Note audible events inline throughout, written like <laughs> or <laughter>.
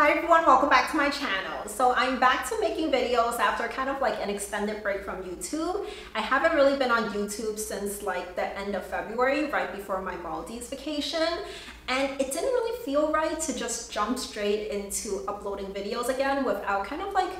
Hi everyone, welcome back to my channel. So I'm back to making videos after kind of like an extended break from YouTube. I haven't really been on YouTube since like the end of February, right before my Maldives vacation. And it didn't really feel right to just jump straight into uploading videos again without kind of like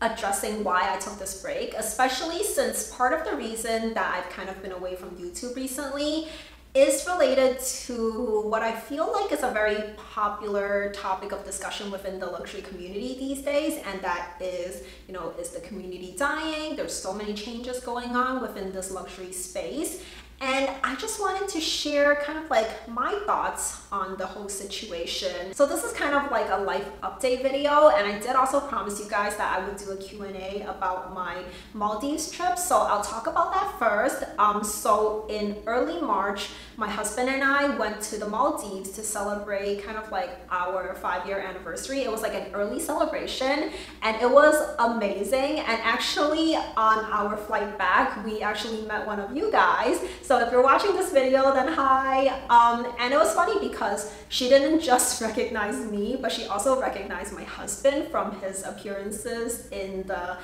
addressing why I took this break, especially since part of the reason that I've kind of been away from YouTube recently is related to what I feel like is a very popular topic of discussion within the luxury community these days, and that is, you know, is the community dying? There's so many changes going on within this luxury space, and I just wanted to share kind of like my thoughts on the whole situation. So this is kind of like a life update video and I did also promise you guys that I would do a Q&A about my Maldives trip. So I'll talk about that first. Um, so in early March, my husband and I went to the Maldives to celebrate kind of like our five year anniversary. It was like an early celebration and it was amazing. And actually on our flight back, we actually met one of you guys. So if you're watching this video, then hi. Um, and it was funny because she didn't just <laughs> recognize me, but she also recognized my husband from his appearances in the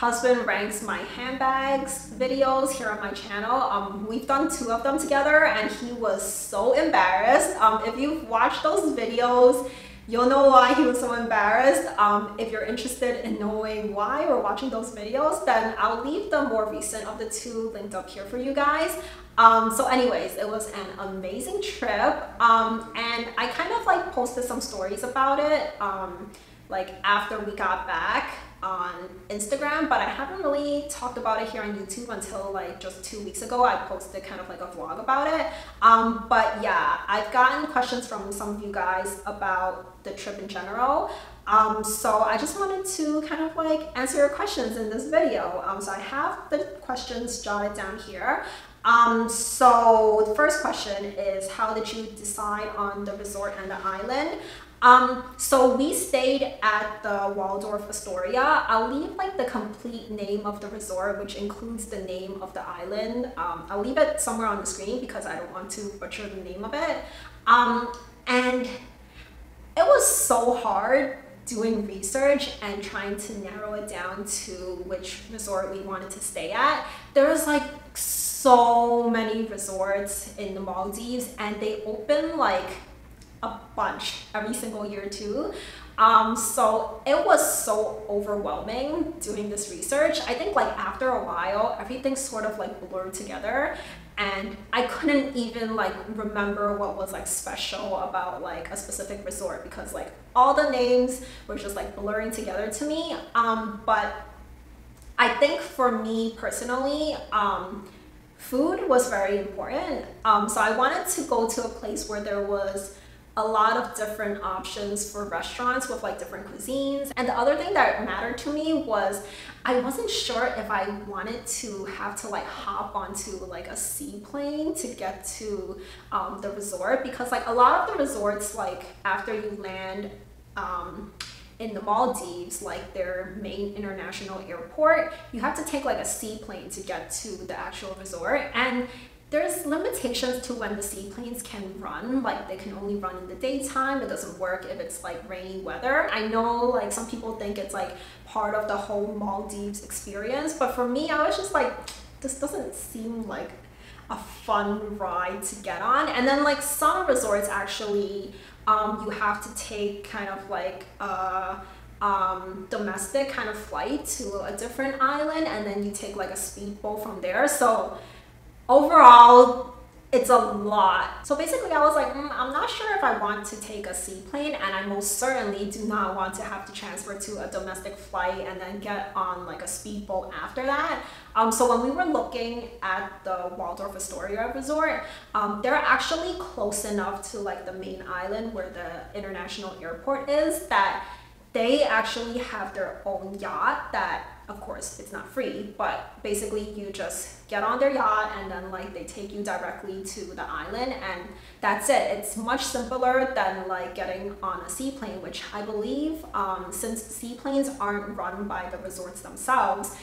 husband ranks my handbags videos here on my channel. Um, we've done two of them together and he was so embarrassed. Um, if you've watched those videos, you'll know why he was so embarrassed. Um, if you're interested in knowing why or watching those videos, then I'll leave the more recent of the two linked up here for you guys. Um, so anyways, it was an amazing trip. Um, and I kind of like posted some stories about it um, like after we got back on Instagram, but I haven't really talked about it here on YouTube until like just two weeks ago. I posted kind of like a vlog about it. Um, but yeah, I've gotten questions from some of you guys about the trip in general. Um, so I just wanted to kind of like answer your questions in this video. Um, so I have the questions jotted down here. Um, so the first question is how did you decide on the resort and the island? Um, so we stayed at the Waldorf Astoria. I'll leave like the complete name of the resort, which includes the name of the island. Um, I'll leave it somewhere on the screen because I don't want to butcher the name of it. Um, and it was so hard doing research and trying to narrow it down to which resort we wanted to stay at. There was like so many resorts in the Maldives and they open like a bunch every single year too. Um, so it was so overwhelming doing this research. I think like after a while, everything sort of like blurred together and I couldn't even like remember what was like special about like a specific resort because like all the names were just like blurring together to me. Um, but I think for me personally, um, food was very important. Um, so I wanted to go to a place where there was a lot of different options for restaurants with like different cuisines. And the other thing that mattered to me was I wasn't sure if I wanted to have to like hop onto like a seaplane to get to um, the resort because like a lot of the resorts like after you land um, in the Maldives, like their main international airport, you have to take like a seaplane to get to the actual resort. And there's limitations to when the seaplanes can run like they can only run in the daytime it doesn't work if it's like rainy weather. I know like some people think it's like part of the whole maldives experience but for me i was just like this doesn't seem like a fun ride to get on. And then like some resorts actually um, you have to take kind of like a um, domestic kind of flight to a different island and then you take like a speedboat from there. So overall, it's a lot. So basically I was like, mm, I'm not sure if I want to take a seaplane and I most certainly do not want to have to transfer to a domestic flight and then get on like a speedboat after that. Um, so when we were looking at the Waldorf Astoria resort, um, they're actually close enough to like the main island where the international airport is that they actually have their own yacht that of course it's not free but basically you just get on their yacht and then like they take you directly to the island and that's it. It's much simpler than like getting on a seaplane which i believe um, since seaplanes aren't run by the resorts themselves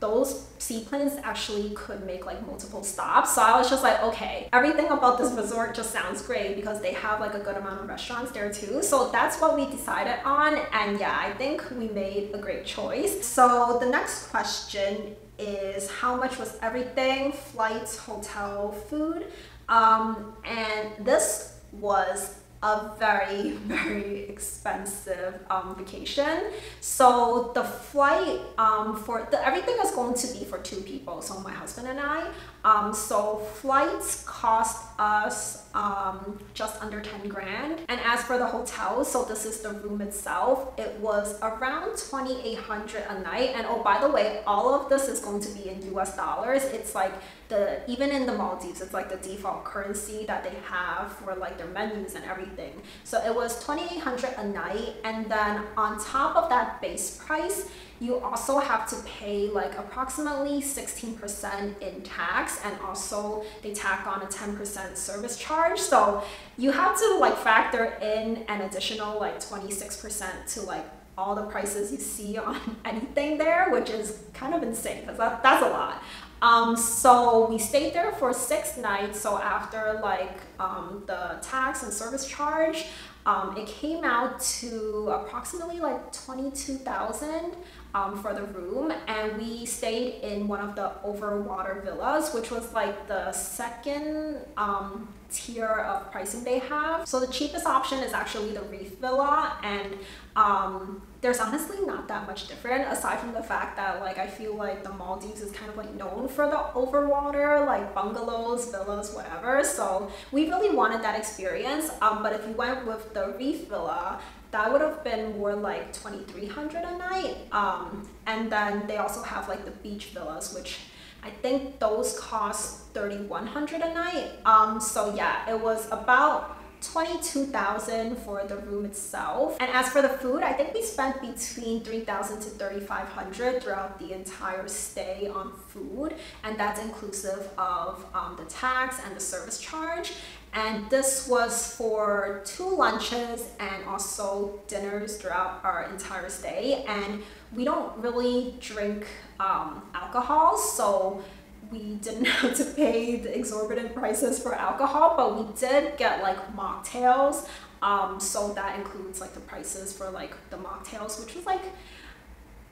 those seaplanes actually could make like multiple stops. So I was just like, okay, everything about this resort just sounds great because they have like a good amount of restaurants there too. So that's what we decided on. And yeah, I think we made a great choice. So the next question is how much was everything? Flights, hotel, food. Um, and this was a very, <laughs> very expensive um, vacation. So the flight um, for the, everything is going to be for two people, so my husband and I. Um, so flights cost us um, just under 10 grand. And as for the hotel, so this is the room itself, it was around 2,800 a night. And oh, by the way, all of this is going to be in US dollars. It's like the, even in the Maldives, it's like the default currency that they have for like their menus and everything. So it was 2,800 a night. And then on top of that base price, you also have to pay like approximately 16% in tax and also they tack on a 10% service charge. So you have to like factor in an additional like 26% to like all the prices you see on <laughs> anything there, which is kind of insane because that, that's a lot. Um, so we stayed there for six nights. So after like um, the tax and service charge, um, it came out to approximately like 22,000 um, for the room and we stayed in one of the overwater villas which was like the second um, tier of pricing they have. So the cheapest option is actually the Reef Villa and um, there's honestly not that much different aside from the fact that like I feel like the Maldives is kind of like known for the overwater like bungalows, villas, whatever. So we really wanted that experience. Um, but if you went with the Reef Villa, that would have been more like 2300 a night. Um, and then they also have like the beach villas, which I think those cost 3100 a night. Um, so yeah, it was about 22,000 for the room itself. And as for the food, I think we spent between 3,000 to 3,500 throughout the entire stay on food. And that's inclusive of um, the tax and the service charge. And this was for two lunches and also dinners throughout our entire stay. And we don't really drink um, alcohol, so we didn't <laughs> have to pay the exorbitant prices for alcohol, but we did get like mocktails. Um, so that includes like the prices for like the mocktails, which was like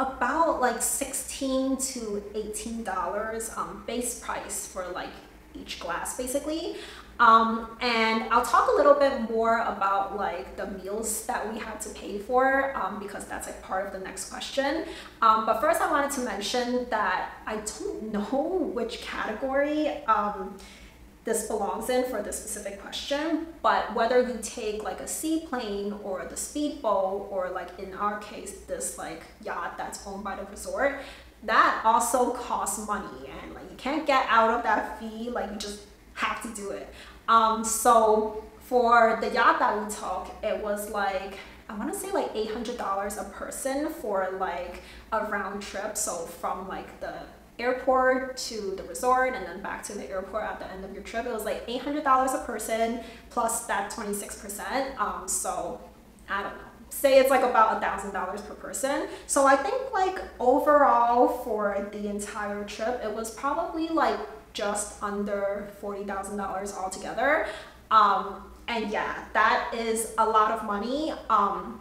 about like 16 to 18 dollars um, base price for like each glass basically um, and I'll talk a little bit more about like the meals that we had to pay for um, because that's like part of the next question. Um, but first I wanted to mention that I don't <laughs> know which category um, this belongs in for this specific question, but whether you take like a seaplane or the speedboat or like in our case, this like yacht that's owned by the resort, that also costs money and like you can't get out of that fee, like you just have to do it. Um, so for the yacht that we took, it was like, I want to say like $800 a person for like a round trip. So from like the airport to the resort and then back to the airport at the end of your trip, it was like $800 a person plus that 26%. Um, so I don't know say it's like about a thousand dollars per person so i think like overall for the entire trip it was probably like just under $40,000 altogether. Um, and yeah, that is a lot of money. Um,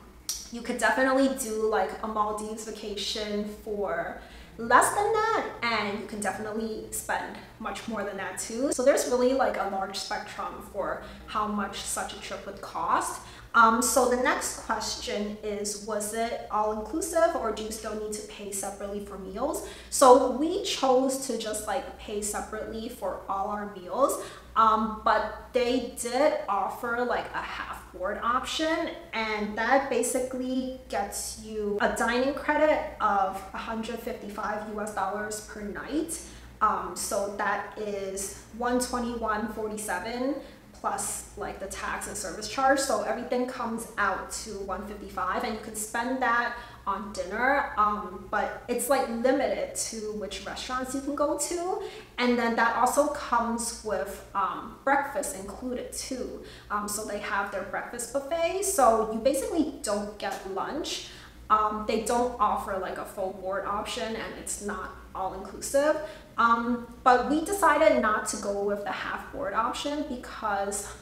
you could definitely do like a Maldives vacation for less than that and you can definitely spend much more than that too. So there's really like a large spectrum for how much such a trip would cost. Um, so the next question is, was it all inclusive or do you still need to pay separately for meals? So we chose to just like pay separately for all our meals, um, but they did offer like a half board option and that basically gets you a dining credit of 155 US dollars per night. Um, so that is 121.47 plus like the tax and service charge. So everything comes out to 155 and you can spend that on dinner, um, but it's like limited to which restaurants you can go to. And then that also comes with um, breakfast included too. Um, so they have their breakfast buffet. So you basically don't get lunch. Um, they don't offer like a full board option and it's not all inclusive. Um, but we decided not to go with the half board option because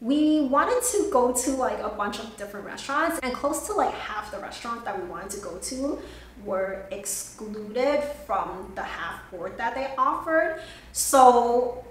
we wanted to go to like a bunch of different restaurants and close to like half the restaurants that we wanted to go to were excluded from the half board that they offered. So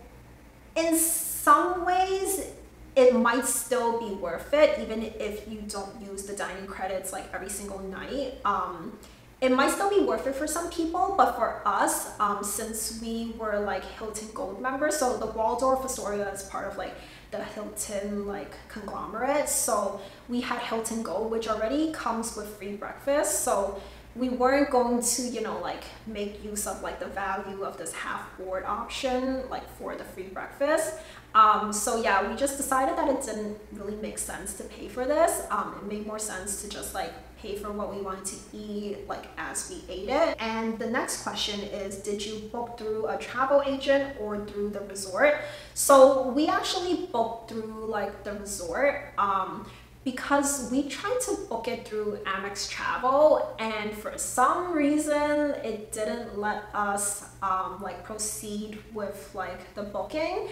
in some ways, it might still be worth it even if you don't use the dining credits like every single night. Um, it might still be worth it for some people, but for us, um, since we were like Hilton Gold members, so the Waldorf Astoria is part of like the Hilton like conglomerate. So we had Hilton Gold, which already comes with free breakfast. So we weren't going to, you know, like make use of like the value of this half board option, like for the free breakfast. Um, so yeah, we just decided that it didn't really make sense to pay for this. Um, it made more sense to just like pay for what we wanted to eat like as we ate it. And the next question is, did you book through a travel agent or through the resort? So we actually booked through like the resort. Um, because we tried to book it through Amex Travel and for some reason it didn't let us um, like proceed with like the booking.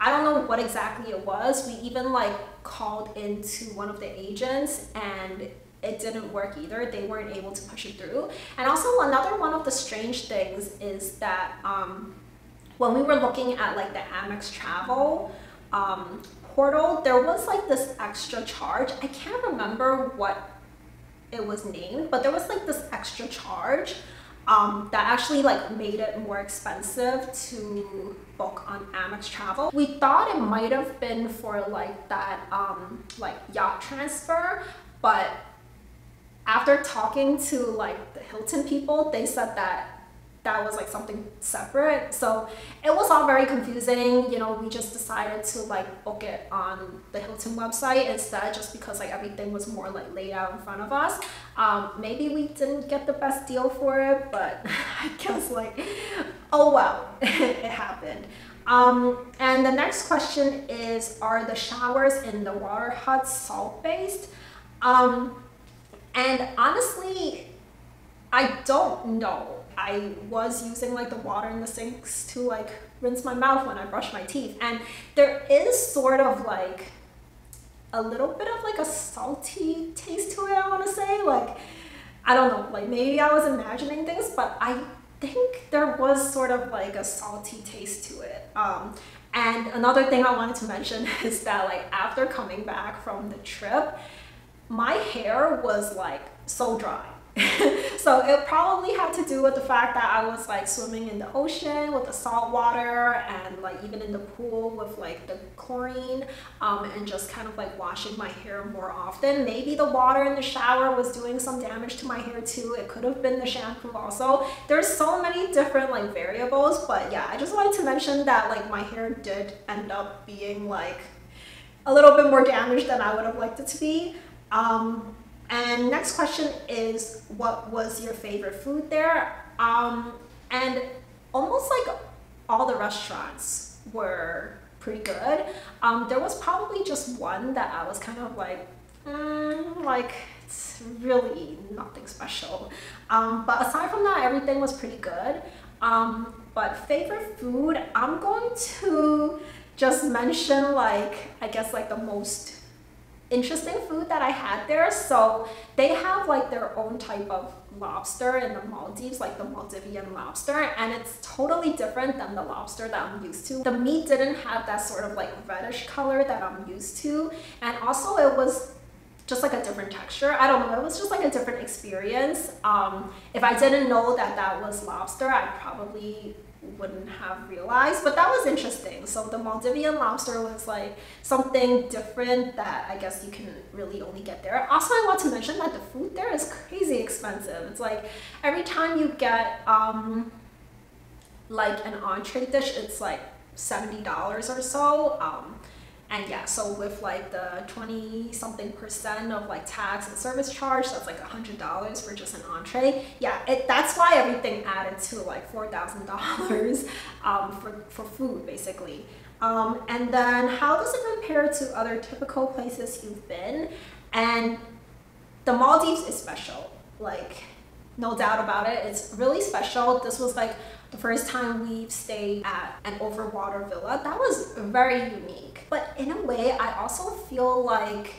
I don't know what exactly it was. We even like called into one of the agents and it didn't work either. They weren't able to push it through. And also another one of the strange things is that um, when we were looking at like the Amex Travel, um, portal, there was like this extra charge. I can't remember what it was named, but there was like this extra charge um, that actually like made it more expensive to book on Amex Travel. We thought it might have been for like that um, like yacht transfer, but after talking to like the Hilton people, they said that that was like something separate. So it was all very confusing. You know, we just decided to like book it on the Hilton website instead just because like everything was more like laid out in front of us. Um, maybe we didn't get the best deal for it, but <laughs> I guess like, oh well, <laughs> it happened. Um, and the next question is, are the showers in the water huts salt-based? Um, and honestly, I don't know. I was using like the water in the sinks to like rinse my mouth when I brush my teeth. And there is sort of like a little bit of like a salty taste to it, I want to say. Like, I don't know, like maybe I was imagining things, but I think there was sort of like a salty taste to it. Um, and another thing I wanted to mention <laughs> is that like after coming back from the trip, my hair was like so dry <laughs> so it probably had to do with the fact that I was like swimming in the ocean with the salt water and like even in the pool with like the chlorine um, and just kind of like washing my hair more often. Maybe the water in the shower was doing some damage to my hair too. It could have been the shampoo also. There's so many different like variables, but yeah, I just wanted to mention that like my hair did end up being like a little bit more damaged than I would have liked it to be. Um, and next question is, what was your favorite food there? Um, and almost like all the restaurants were pretty good. Um, there was probably just one that I was kind of like, mm, like it's really nothing special. Um, but aside from that, everything was pretty good. Um, but favorite food, I'm going to just mention like, I guess like the most interesting food that I had there. So they have like their own type of lobster in the Maldives, like the Maldivian lobster, and it's totally different than the lobster that I'm used to. The meat didn't have that sort of like reddish color that I'm used to, and also it was just like a different texture. I don't know, it was just like a different experience. Um, if I didn't know that that was lobster, I probably wouldn't have realized, but that was interesting. So the Maldivian lobster was like something different that I guess you can really only get there. Also, I want to mention that the food there is crazy expensive. It's like every time you get um, like an entree dish, it's like $70 or so. Um, and yeah, so with like the 20 something percent of like tax and service charge, that's like a $100 for just an entree. Yeah, it, that's why everything added to like $4,000 <laughs> um, for, for food basically. Um, and then how does it compare to other typical places you've been? And the Maldives is special. Like, no doubt about it. It's really special. This was like the first time we've stayed at an overwater villa. That was very unique. But in a way, I also feel like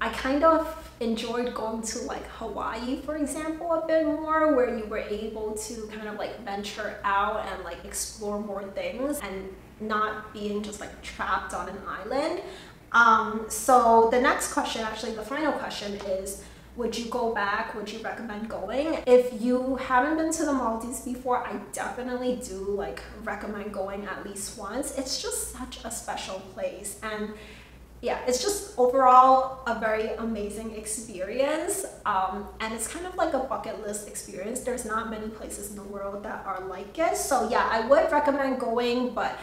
I kind of enjoyed going to like Hawaii, for example, a bit more, where you were able to kind of like venture out and like explore more things and not being just like trapped on an island. Um, so the next question, actually the final question is, would you go back? Would you recommend going? If you haven't been to the Maldives before, I definitely do like recommend going at least once. It's just such a special place and yeah, it's just overall a very amazing experience. Um, and it's kind of like a bucket list experience. There's not many places in the world that are like it. So yeah, I would recommend going, but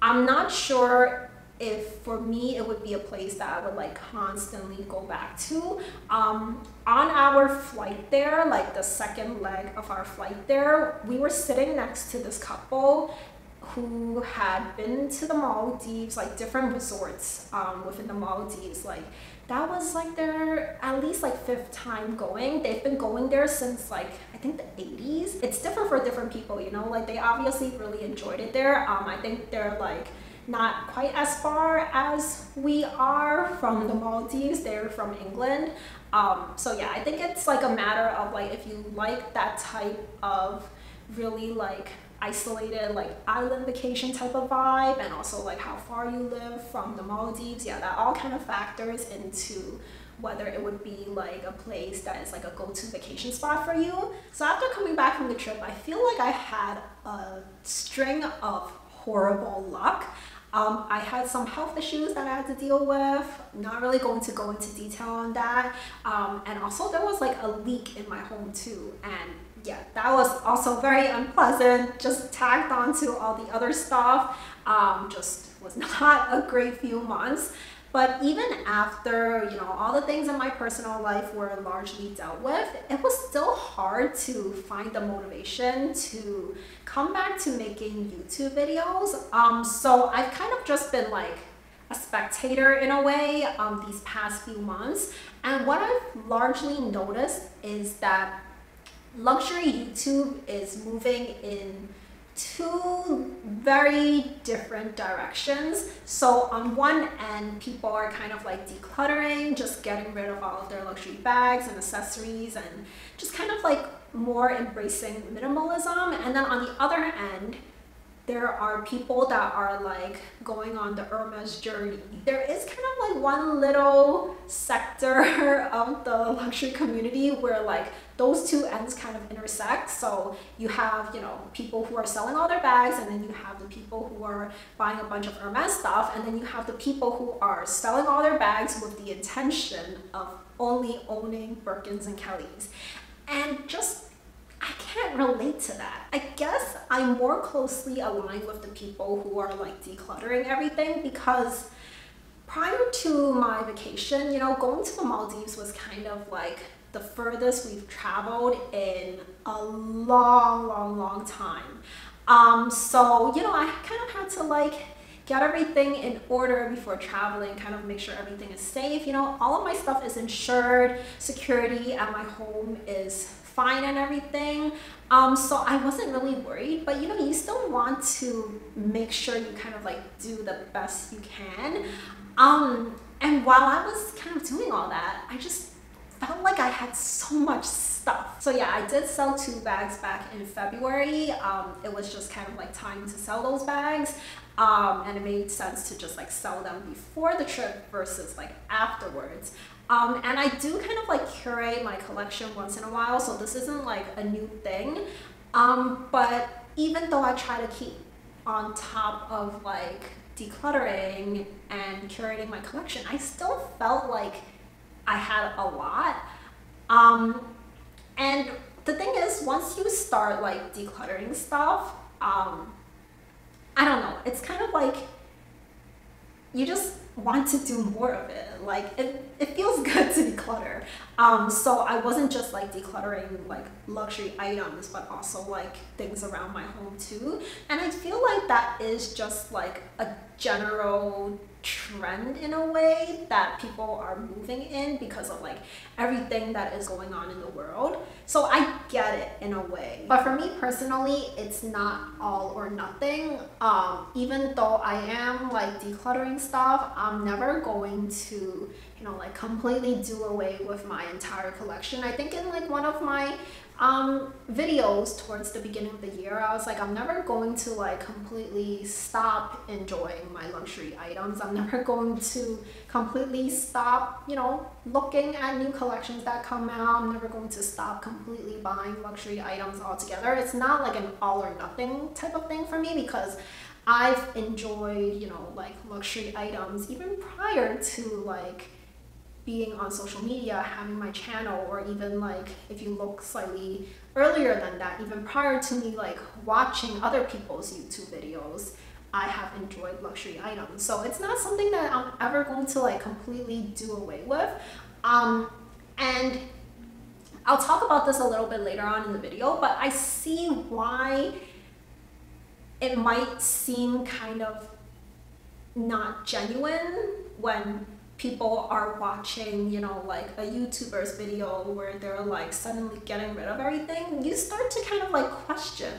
I'm not sure if for me it would be a place that I would like constantly go back to. Um, on our flight there, like the second leg of our flight there, we were sitting next to this couple who had been to the Maldives, like different resorts um, within the Maldives. Like that was like their at least like fifth time going. They've been going there since like I think the 80s. It's different for different people, you know. Like they obviously really enjoyed it there. Um, I think they're like not quite as far as we are from the Maldives. They're from England. Um, so yeah, I think it's like a matter of like if you like that type of really like isolated like island vacation type of vibe and also like how far you live from the Maldives. Yeah, that all kind of factors into whether it would be like a place that is like a go-to vacation spot for you. So after coming back from the trip, I feel like I had a string of horrible luck. Um, I had some health issues that I had to deal with. Not really going to go into detail on that. Um, and also there was like a leak in my home too. And yeah, that was also very unpleasant. Just tagged onto all the other stuff. Um, just was <laughs> not a great few months. But even after, you know, all the things in my personal life were largely dealt with, it was still hard to find the motivation to come back to making YouTube videos. Um, so I've kind of just been like a spectator in a way um, these past few months. And what I've largely noticed is that luxury YouTube is moving in two very different directions. So on one end, people are kind of like decluttering, just getting rid of all of their luxury bags and accessories and just kind of like more embracing minimalism. And then on the other end, there are people that are like going on the Hermes journey. There is kind of like one little sector <laughs> of the luxury community where like those two ends kind of intersect. So you have, you know, people who are selling all their bags and then you have the people who are buying a bunch of Hermes stuff and then you have the people who are selling all their bags with the intention of only owning Birkins and Kellys. And just I can't relate to that. I guess I'm more closely aligned with the people who are like decluttering everything because prior to my vacation, you know, going to the Maldives was kind of like the furthest we've traveled in a long, long, long time. Um, so, you know, I kind of had to like get everything in order before traveling, kind of make sure everything is safe. You know, all of my stuff is insured, security at my home is fine and everything. Um, so I wasn't really worried, but you know, you still want to make sure you kind of like do the best you can. Um, and while I was kind of doing all that, I just felt like I had so much stuff. So yeah, I did sell two bags back in February. Um, it was just kind of like time to sell those bags. Um, and it made sense to just like sell them before the trip versus like afterwards. Um, and I do kind of like curate my collection once in a while, so this isn't like a new thing. Um, but even though I try to keep on top of like decluttering and curating my collection, I still felt like I had a lot. Um, and the thing is, once you start like decluttering stuff, um, I don't know, it's kind of like you just want to do more of it Like it, it feels good to declutter. Um, so I wasn't just like decluttering like luxury items, but also like things around my home too. And I feel like that is just like a general trend in a way that people are moving in because of like everything that is going on in the world. So I in a way. But for me personally, it's not all or nothing. Um, even though I am like decluttering stuff, I'm never going to, you know, like completely do away with my entire collection. I think in like one of my um, videos towards the beginning of the year, I was like, I'm never going to like completely stop enjoying my luxury items. I'm never <laughs> going to completely stop, you know, looking at new collections that come out. I'm never going to stop completely buying luxury items altogether. It's not like an all or nothing type of thing for me because I've enjoyed, you know, like luxury items even prior to like being on social media, having my channel, or even like if you look slightly earlier than that, even prior to me like watching other people's YouTube videos, I have enjoyed luxury items. So it's not something that I'm ever going to like completely do away with. Um, and I'll talk about this a little bit later on in the video, but I see why it might seem kind of not genuine when people are watching, you know, like a YouTuber's video where they're like suddenly getting rid of everything, you start to kind of like question,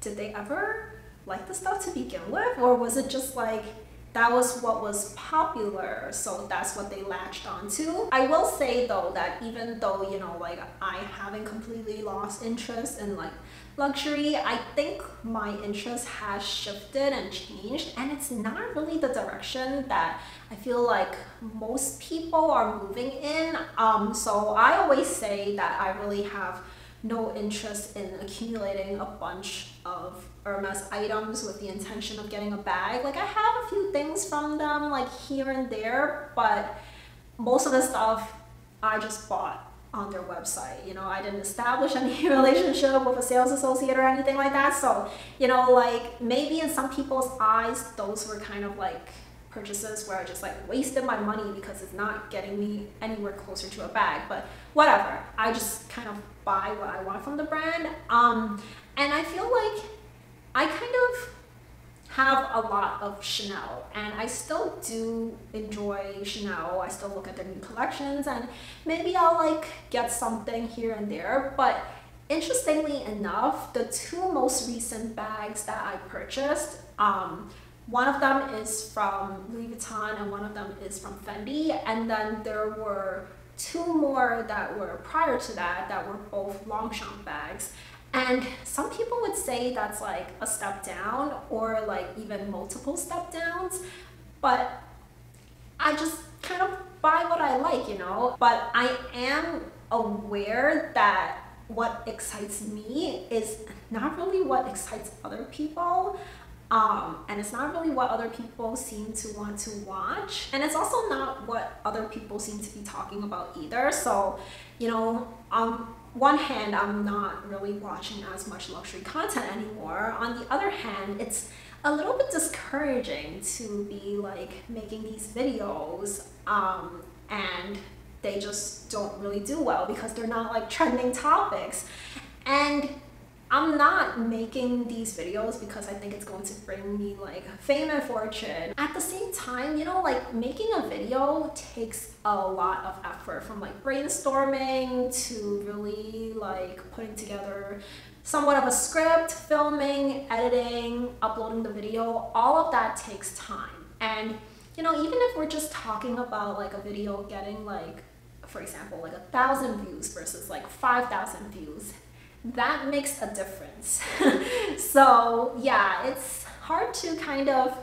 did they ever like the stuff to begin with? Or was it just like, that was what was popular, so that's what they latched onto. I will say though that even though, you know, like I haven't completely lost interest in like luxury, I think my interest has shifted and changed and it's not really the direction that I feel like most people are moving in. Um, so I always say that I really have no interest in accumulating a bunch of Hermes items with the intention of getting a bag. Like I have a few things from them like here and there, but most of the stuff I just bought on their website. You know, I didn't establish <laughs> any relationship with a sales associate or anything like that. So, you know, like maybe in some people's eyes, those were kind of like purchases where I just like wasted my money because it's not getting me anywhere closer to a bag. But whatever, I just kind of buy what I want from the brand. Um, and I feel like I kind of have a lot of Chanel and I still do enjoy Chanel. I still look at their new collections and maybe I'll like get something here and there. But interestingly enough, the two most recent bags that I purchased, um, one of them is from Louis Vuitton and one of them is from Fendi. And then there were two more that were prior to that that were both Longchamp bags. And some people would say that's like a step down or like even multiple step downs, but I just kind of buy what I like, you know? But I am aware that what excites me is not really what excites other people. Um, and it's not really what other people seem to want to watch. And it's also not what other people seem to be talking about either. So, you know, um, one hand, I'm not really watching as much luxury content anymore. On the other hand, it's a little bit discouraging to be like making these videos um, and they just don't really do well because they're not like trending topics. And I'm not making these videos because I think it's going to bring me like fame and fortune. At the same time, you know, like making a video takes a lot of effort from like brainstorming to really like putting together somewhat of a script, filming, editing, uploading the video, all of that takes time. And you know, even if we're just talking about like a video getting like, for example, like a thousand views versus like 5,000 views, that makes a difference. <laughs> so yeah, it's hard to kind of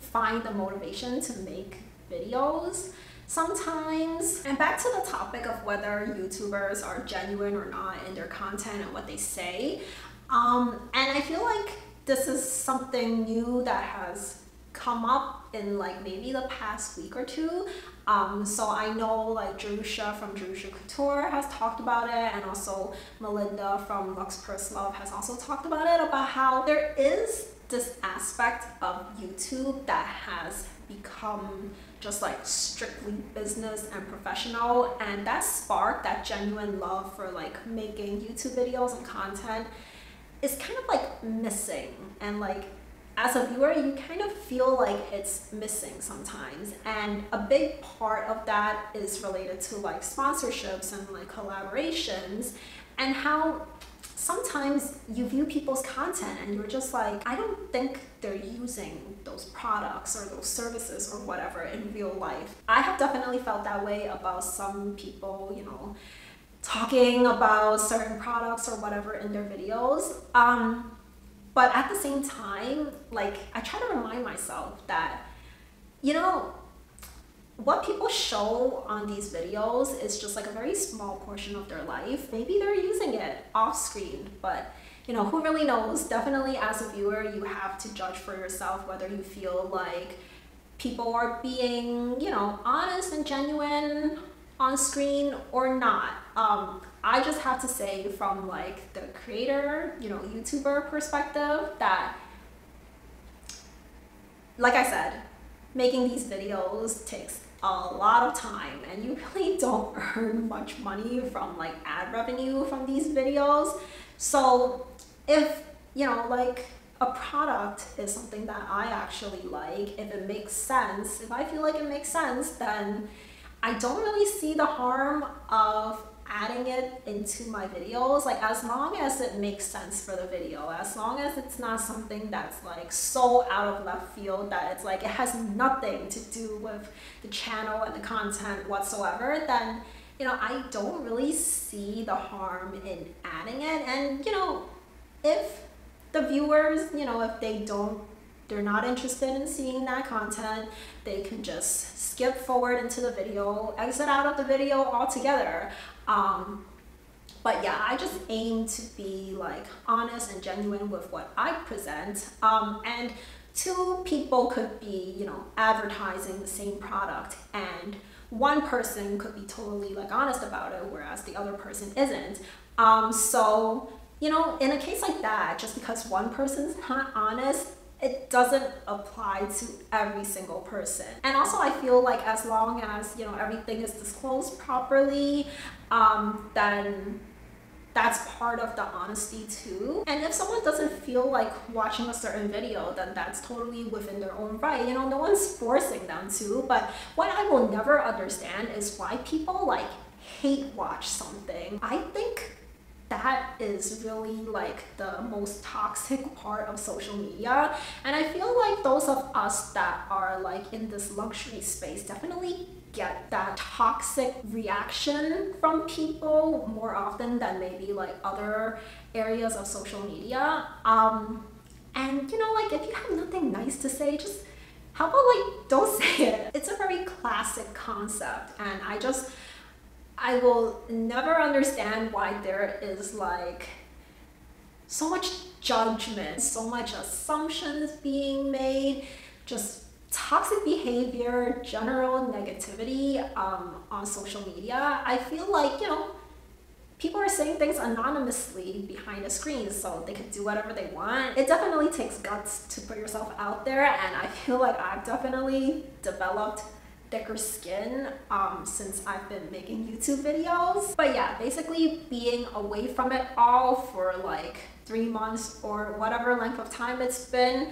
find the motivation to make videos sometimes. And back to the topic of whether YouTubers are genuine or not in their content and what they say. Um, and I feel like this is something new that has come up in like maybe the past week or two. Um, so I know like Jerusha from Jerusha Couture has talked about it and also Melinda from Lux Purse Love has also talked about it about how there is this aspect of YouTube that has become just like strictly business and professional and that spark that genuine love for like making youtube videos and content is kind of like missing and like as a viewer you kind of feel like it's missing sometimes and a big part of that is related to like sponsorships and like collaborations and how sometimes you view people's content and you're just like, I don't think they're using those products or those services or whatever in real life. I have definitely felt that way about some people, you know, talking about certain products or whatever in their videos. Um, but at the same time, like, I try to remind myself that, you know, what people show on these videos is just like a very small portion of their life. Maybe they're using it off screen, but you know, who really knows? Definitely as a viewer, you have to judge for yourself whether you feel like people are being, you know, honest and genuine on screen or not. Um, I just have to say from like the creator, you know, YouTuber perspective that, like I said, making these videos takes a lot of time and you really <laughs> don't earn much money from like ad revenue from these videos. So if, you know, like a product is something that I actually like, if it makes sense, if I feel like it makes sense, then I don't really see the harm of adding it into my videos like as long as it makes sense for the video as long as it's not something that's like so out of left field that it's like it has nothing to do with the channel and the content whatsoever then you know I don't really see the harm in adding it. And you know if the viewers you know if they don't they're not interested in seeing that content, they can just skip forward into the video, exit out of the video altogether. Um, but yeah, I just aim to be like honest and genuine with what I present. Um, and two people could be, you know, advertising the same product and one person could be totally like honest about it, whereas the other person isn't. Um, so, you know, in a case like that, just because one person's not honest, it doesn't apply to every single person. And also I feel like as long as, you know, everything is disclosed properly, um, then that's part of the honesty too. And if someone doesn't feel like watching a certain video, then that's totally within their own right. You know, no one's forcing them to. But what I will never understand is why people like hate watch something. I think that is really like the most toxic part of social media. And i feel like those of us that are like in this luxury space definitely get that toxic reaction from people more often than maybe like other areas of social media. Um and you know like if you have nothing nice to say just how about like don't <laughs> say it. It's a very classic concept and i just I will never understand why there is like so much judgment, so much assumptions being made, just toxic behavior, general negativity um, on social media. I feel like, you know, people are saying things anonymously behind the screen so they can do whatever they want. It definitely takes guts to put yourself out there and I feel like I've definitely developed thicker skin um, since I've been making YouTube videos. But yeah, basically being away from it all for like three months or whatever length of time it's been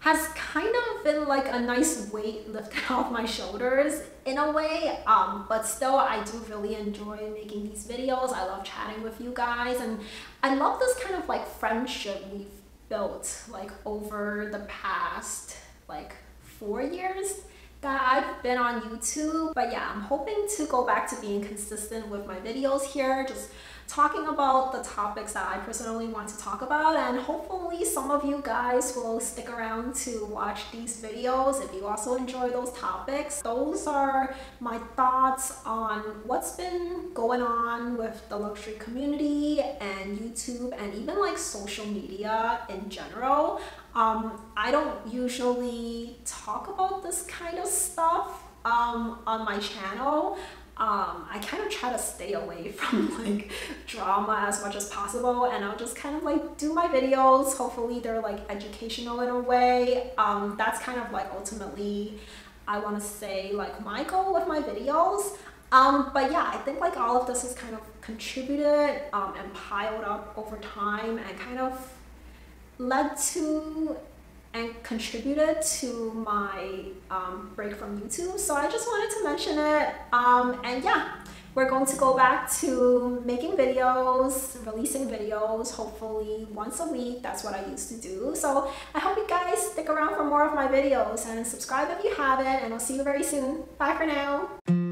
has kind of been like a nice weight lifted <laughs> off my shoulders in a way um, but still I do really enjoy making these videos I love chatting with you guys and I love this kind of like friendship we've built like over the past like four years that I've been on YouTube. But yeah, I'm hoping to go back to being consistent with my videos here, just talking about the topics that I personally want to talk about and hopefully some of you guys will stick around to watch these videos if you also enjoy those topics. Those are my thoughts on what's been going on with the luxury community and YouTube and even like social media in general. Um, I don't usually talk about this kind of stuff um, on my channel. Um, I kind of try to stay away <laughs> from like drama as much as possible and I'll just kind of like do my videos. Hopefully they're like educational in a way. Um, that's kind of like ultimately I want to say like my goal with my videos. Um, but yeah, I think like all of this has kind of contributed um, and piled up over time and kind of led to and contributed to my um, break from YouTube. So I just wanted to mention it. Um, and yeah, we're going to go back to making videos, releasing videos, hopefully once a week. That's what I used to do. So I hope you guys stick around for more of my videos and subscribe if you haven't. And I'll see you very soon. Bye for now.